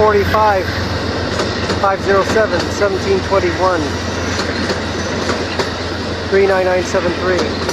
45 507 1721 39973